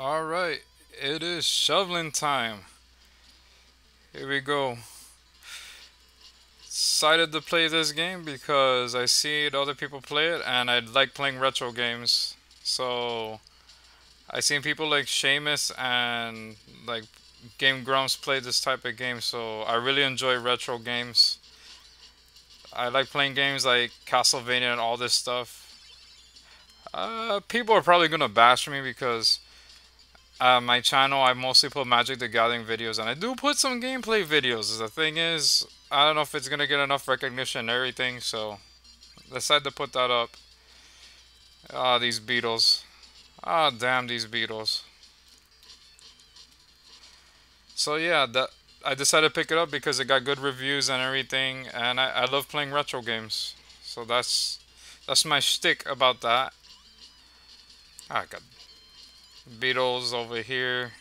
All right, it is shoveling time. Here we go. Excited to play this game because I see other people play it and I like playing retro games. So I seen people like Seamus and like Game Grumps play this type of game. So I really enjoy retro games. I like playing games like Castlevania and all this stuff. Uh, people are probably gonna bash me because uh, my channel, I mostly put Magic the Gathering videos, and I do put some gameplay videos. The thing is, I don't know if it's gonna get enough recognition and everything, so decided to put that up. Ah, these beetles. Ah, oh, damn these beetles. So yeah, that I decided to pick it up because it got good reviews and everything, and I, I love playing retro games. So that's that's my shtick about that. Ah, God Beetles over here.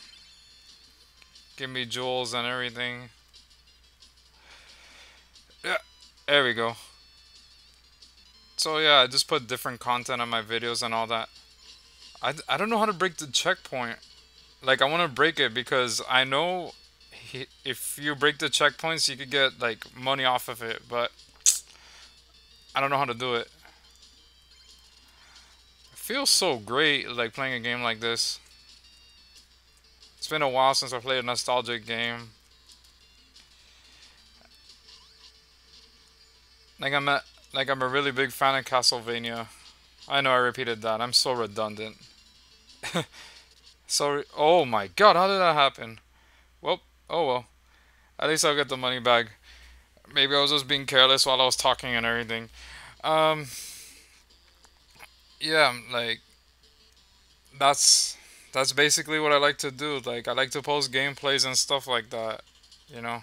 Give me jewels and everything. Yeah, there we go. So yeah, I just put different content on my videos and all that. I, I don't know how to break the checkpoint. Like, I want to break it because I know he, if you break the checkpoints, you could get, like, money off of it. But I don't know how to do it feels so great like playing a game like this. It's been a while since I played a nostalgic game. Like I'm a like I'm a really big fan of Castlevania. I know I repeated that. I'm so redundant. Sorry. Oh my god, how did that happen? Well, oh well. At least I'll get the money back. Maybe I was just being careless while I was talking and everything. Um yeah, like that's that's basically what I like to do. Like I like to post gameplays and stuff like that, you know.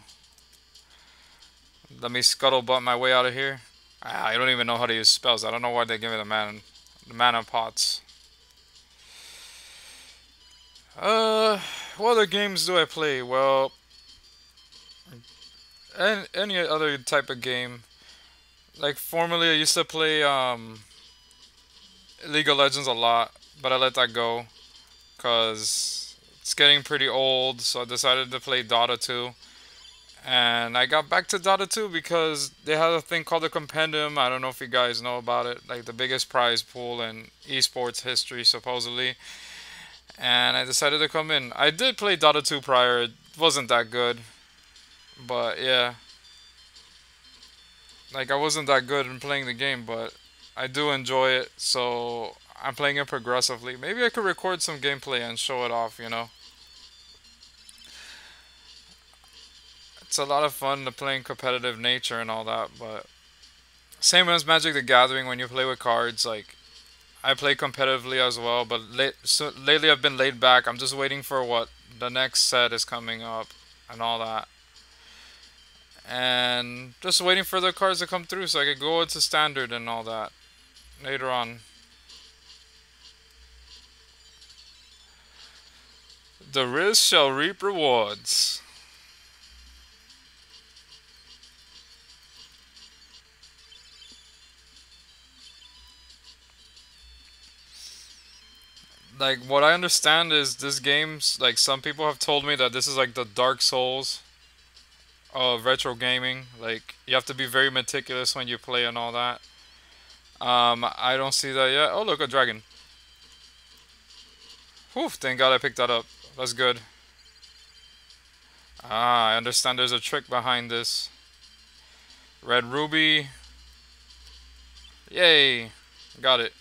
Let me scuttlebutt my way out of here. I don't even know how to use spells. I don't know why they give me the man the mana pots. Uh, what other games do I play? Well, any, any other type of game. Like formerly, I used to play um League of Legends a lot, but I let that go because it's getting pretty old. So I decided to play Dota 2. And I got back to Dota 2 because they have a thing called the Compendium. I don't know if you guys know about it. Like the biggest prize pool in esports history, supposedly. And I decided to come in. I did play Dota 2 prior. It wasn't that good. But yeah. Like I wasn't that good in playing the game, but I do enjoy it, so I'm playing it progressively. Maybe I could record some gameplay and show it off, you know? It's a lot of fun to play in competitive nature and all that, but same as Magic the Gathering when you play with cards, like I play competitively as well, but late, so lately I've been laid back. I'm just waiting for what the next set is coming up and all that and just waiting for the cards to come through so I could go into standard and all that later on. The risk shall reap rewards. Like, what I understand is this game's, like, some people have told me that this is like the Dark Souls of retro gaming. Like, you have to be very meticulous when you play and all that. Um, I don't see that yet. Oh, look, a dragon. Whew, thank God I picked that up. That's good. Ah, I understand there's a trick behind this. Red ruby. Yay. Got it.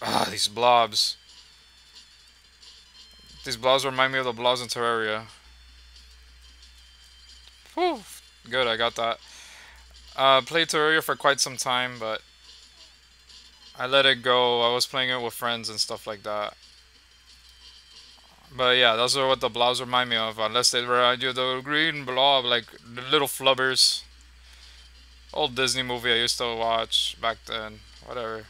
Ah, these blobs. These blobs remind me of the blobs in Terraria. Whew. Good, I got that. Uh, played Terraria for quite some time, but I let it go. I was playing it with friends and stuff like that. But yeah, those are what the blobs remind me of. Unless they remind you of the green blob, like the little flubbers. Old Disney movie I used to watch back then. Whatever.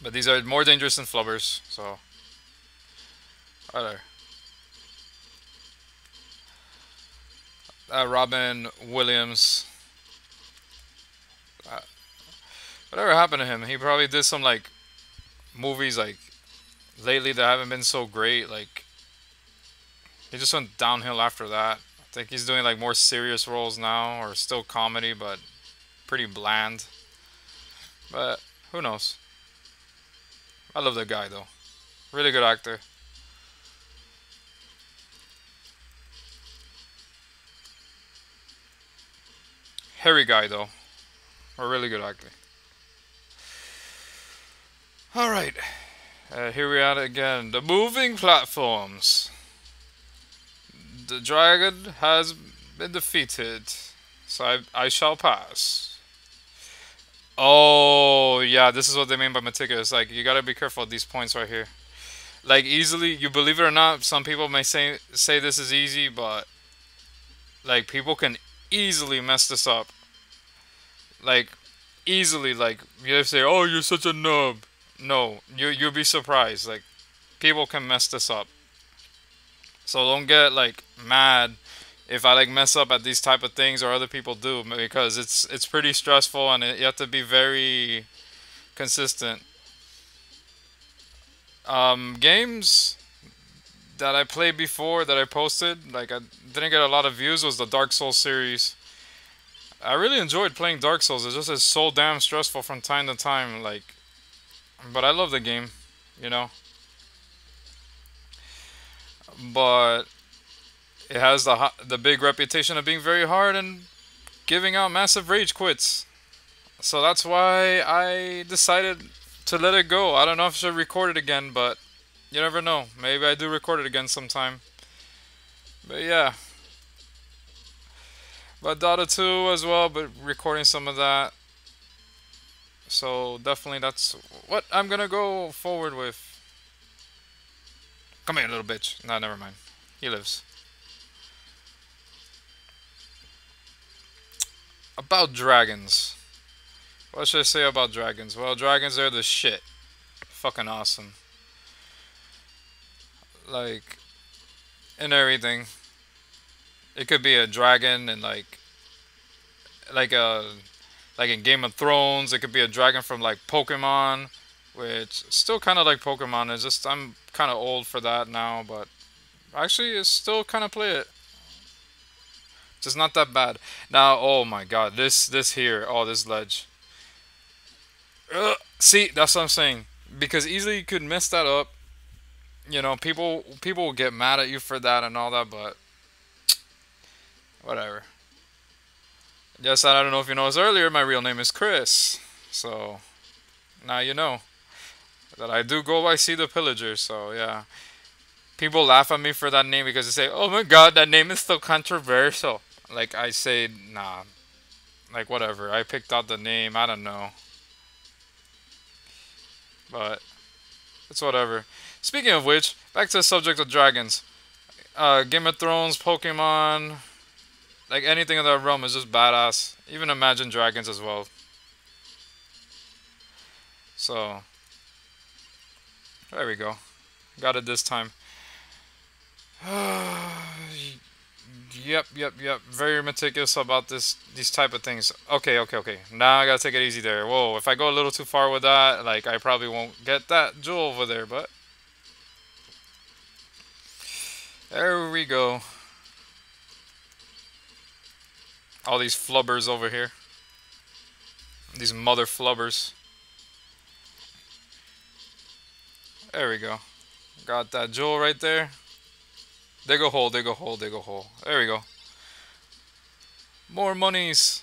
But these are more dangerous than flubbers, so. Whatever. Uh, Robin Williams. Whatever happened to him? He probably did some like movies like lately that haven't been so great. Like he just went downhill after that. I think he's doing like more serious roles now, or still comedy, but pretty bland. But who knows? I love that guy though. Really good actor. Hairy guy though. A really good actor. Alright. Uh, here we are again. The moving platforms. The dragon has been defeated. So I, I shall pass. Oh, yeah, this is what they mean by meticulous. Like, you gotta be careful at these points right here. Like, easily, you believe it or not, some people may say, say this is easy, but, like, people can easily mess this up. Like, easily, like, you say, oh, you're such a nub. No, you you'll be surprised. Like people can mess this up. So don't get like mad if I like mess up at these type of things or other people do because it's it's pretty stressful and it, you have to be very consistent. Um, games that I played before that I posted, like I didn't get a lot of views, was the Dark Souls series. I really enjoyed playing Dark Souls. It just is so damn stressful from time to time. Like but I love the game, you know. But it has the the big reputation of being very hard and giving out massive rage quits. So that's why I decided to let it go. I don't know if I should record it again, but you never know. Maybe I do record it again sometime. But yeah. But Dota 2 as well, but recording some of that. So definitely that's what I'm gonna go forward with. Come here, little bitch. No, never mind. He lives. About dragons. What should I say about dragons? Well, dragons are the shit. Fucking awesome. Like, and everything. It could be a dragon and like, like a like in Game of Thrones, it could be a dragon from like Pokemon, which still kind of like Pokemon. It's just I'm kind of old for that now, but actually, it's still kind of play it. Just not that bad. Now, oh my God, this this here, oh this ledge. Ugh. See, that's what I'm saying. Because easily you could mess that up. You know, people people will get mad at you for that and all that, but whatever. Yes, I don't know if you noticed earlier, my real name is Chris. So, now you know that I do go by See the Pillager. So, yeah. People laugh at me for that name because they say, oh my god, that name is so controversial. Like, I say, nah. Like, whatever. I picked out the name. I don't know. But, it's whatever. Speaking of which, back to the subject of dragons. Uh, Game of Thrones, Pokemon, like anything in that realm is just badass. Even Imagine Dragons as well. So there we go. Got it this time. yep, yep, yep. Very meticulous about this these type of things. Okay, okay, okay. Now I gotta take it easy there. Whoa, if I go a little too far with that, like I probably won't get that jewel over there, but there we go. All these flubbers over here. These mother flubbers. There we go. Got that jewel right there. Dig a hole, dig a hole, dig a hole. There we go. More monies.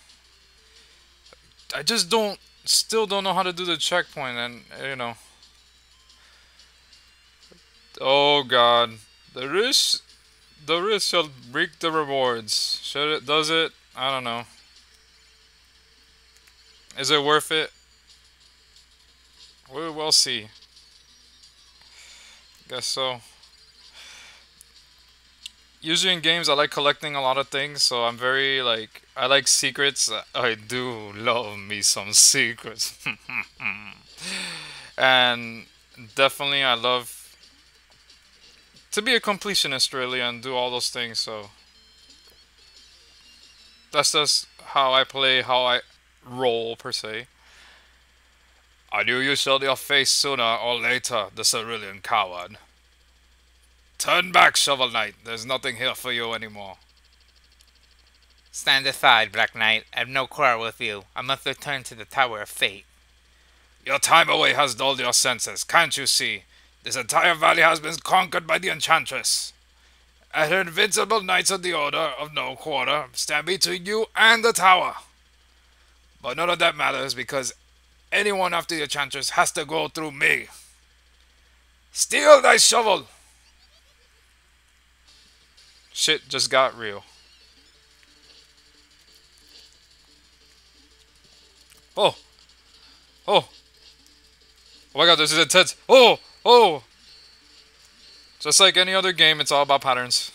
I just don't, still don't know how to do the checkpoint and, you know. Oh god. The risk, the risk shall reap the rewards. Should it, does it? I don't know. Is it worth it? We will see. Guess so. Usually in games, I like collecting a lot of things, so I'm very, like, I like secrets. I do love me some secrets. and definitely I love to be a completionist, really, and do all those things, so that's just how I play, how I roll per se. I knew you showed your face sooner or later, the cerulean coward. Turn back, Shovel Knight. There's nothing here for you anymore. Stand aside, Black Knight. I have no quarrel with you. I must return to the Tower of Fate. Your time away has dulled your senses. Can't you see? This entire valley has been conquered by the Enchantress. And invincible Knights of the Order of No Quarter stand between you and the tower. But none of that matters because anyone after the Enchantress has to go through me. Steel thy shovel! Shit just got real. Oh! Oh! Oh my god, this is intense. Oh! Oh! Just like any other game, it's all about patterns.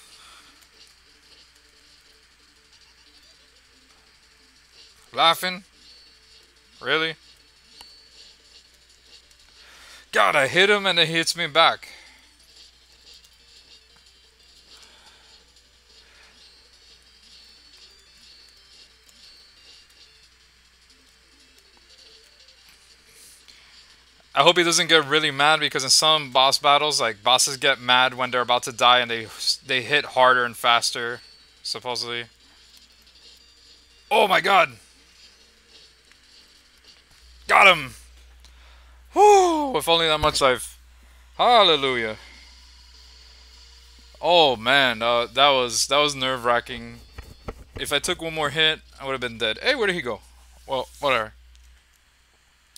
Laughing? Really? God, I hit him and it hits me back. I hope he doesn't get really mad because in some boss battles, like bosses get mad when they're about to die and they they hit harder and faster, supposedly. Oh my god! Got him! Whoo! With only that much life. Hallelujah. Oh man, uh, that was that was nerve wracking. If I took one more hit, I would have been dead. Hey, where did he go? Well, whatever.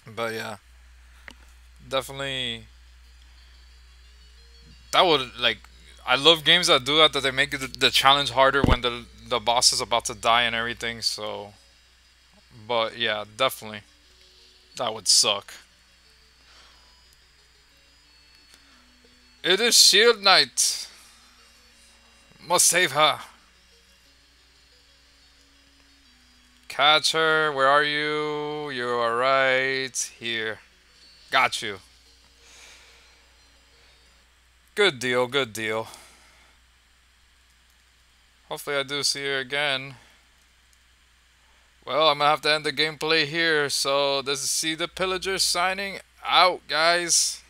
But yeah definitely that would like I love games that do that that they make the, the challenge harder when the the boss is about to die and everything so but yeah definitely that would suck. It is shield knight must save her. Catch her. Where are you? You are right here Got you. Good deal, good deal. Hopefully I do see her again. Well, I'm gonna have to end the gameplay here. So this is See the Pillager signing out, guys.